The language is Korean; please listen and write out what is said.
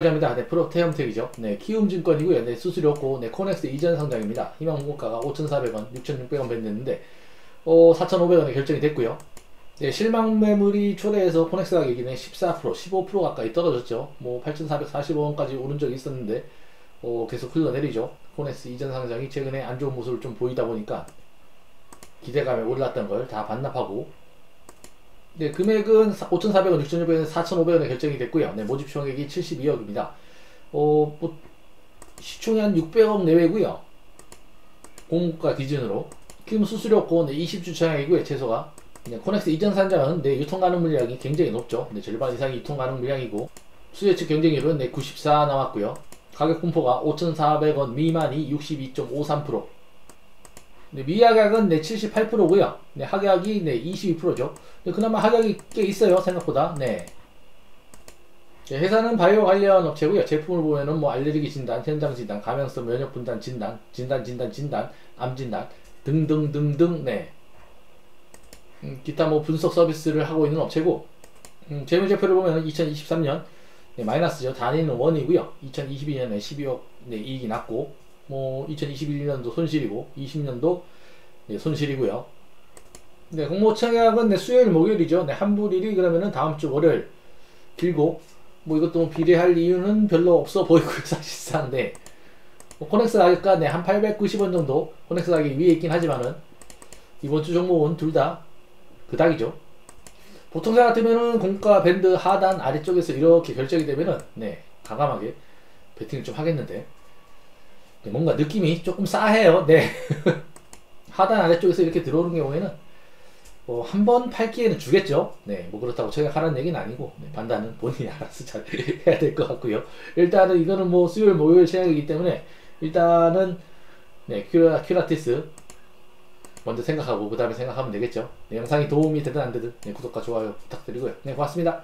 감사합니다. 네, 프로테옴텍이죠. 네, 키움증권이고요. 네, 수수료고, 네, 코넥스 이전 상장입니다. 희망 공모가가 5,400원, 6,600원 밴드였는데, 어, 4,500원에 결정이 됐고요. 네, 실망 매물이 초래해서 코넥스 가격이 14%, 15% 가까이 떨어졌죠. 뭐, 8,445원까지 오른 적이 있었는데, 어, 계속 흘러내리죠. 코넥스 이전 상장이 최근에 안 좋은 모습을 좀 보이다 보니까, 기대감에 올랐던 걸 다 반납하고, 네, 금액은 5,400원, 6,600원, 4,500원에 결정이 됐고요. 네, 모집 총액이 72억입니다. 어, 뭐, 시총이 한 600억 내외고요. 공가 기준으로. 키움 수수료고, 네, 20주차량이고요, 최소가. 네, 코넥스 이전 산장은, 네, 유통 가능 물량이 굉장히 높죠. 네, 절반 이상이 유통 가능 물량이고, 수요 측 경쟁률은, 네, 94 나왔고요. 가격 분포가 5,400원 미만이 62.53%. 네, 미하각은 네, 78%고요. 네, 하각이 네, 22%죠. 네, 그나마 하각이 꽤 있어요, 생각보다. 네. 네, 회사는 바이오 관련 업체고요. 제품을 보면은 뭐 알레르기 진단, 현장 진단, 감염성 면역 분단 진단, 진단 진단 진단, 암 진단 등등등등. 네. 음, 기타 뭐 분석 서비스를 하고 있는 업체고 음, 재무제표를 보면 2023년 네, 마이너스죠. 단위는 원이고요. 2022년에 12억 네, 이익이 났고 뭐 2021년도 손실이고 20년도 네, 손실이고요. 네, 공모 청약은 네, 수요일 목요일이죠. 네, 환불일이 그러면은 다음 주 월요일 길고 뭐 이것도 뭐 비례할 이유는 별로 없어 보이고요 사실상 네. 뭐 코넥스 가격가 네, 한 890원 정도 코넥스 가격이 위에 있긴 하지만은 이번 주 종목은 둘 다 그닥이죠. 보통 사 같으면은 공모가 밴드 하단 아래쪽에서 이렇게 결정이 되면은 네 과감하게 베팅을 좀 하겠는데 네, 뭔가 느낌이 조금 싸해요. 네. 하단 아래쪽에서 이렇게 들어오는 경우에는 뭐 한 번 팔기에는 주겠죠. 네, 뭐 그렇다고 제가 하라는 얘기는 아니고 네, 판단은 본인이 알아서 잘 해야 될 것 같고요. 일단은 이거는 뭐 수요일 목요일 시작이기 때문에 일단은 네, 큐라, 큐라티스 먼저 생각하고 그 다음에 생각하면 되겠죠. 네, 영상이 도움이 되든 안 되든 네, 구독과 좋아요 부탁드리고요. 네, 고맙습니다.